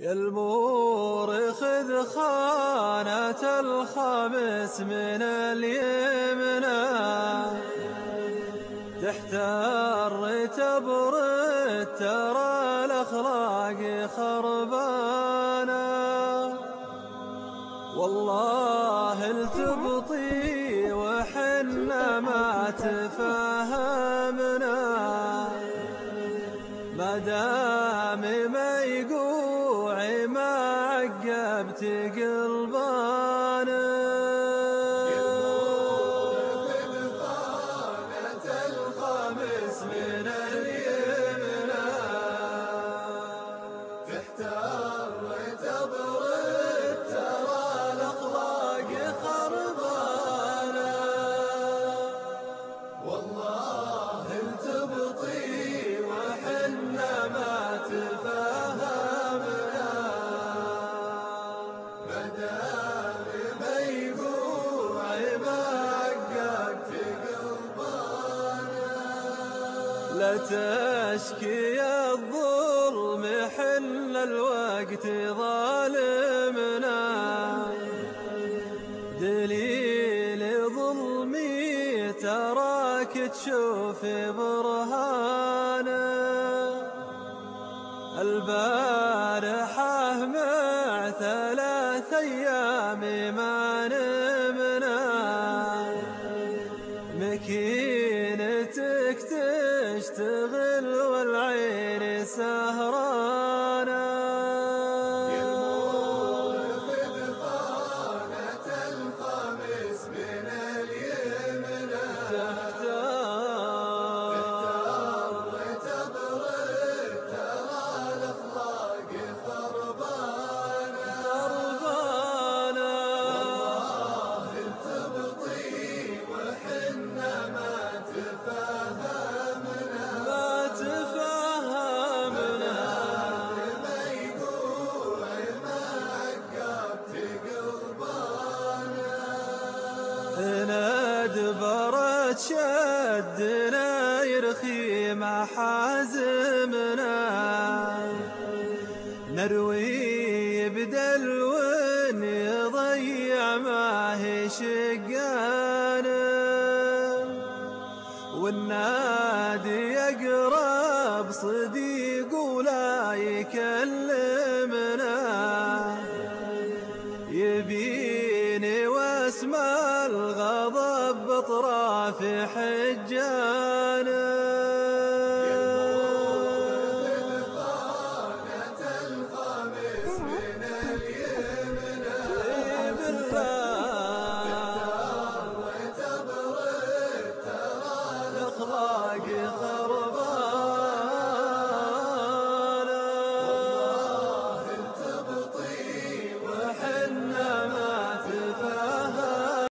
يا المور خذ خانة الخامس من اليمنى. تحتار تبرد ترى الأخلاق خربانة. والله التبطي وحنا ما تفهمنا. ما دام ما يقوع ما عقبت لا تشكي الظلم حل الوقت ظالمنا. دليل ظلمي تراك تشوف برهانه. البارحة تشتغل والعين سهرانة ندبرت شدنا يرخي محازمنا نروي بدلو يضيع ما هي شقانا. والنادي يقرب صديق ولا يكلمنا. يبيني واسمى الغضب بطراف حجانه.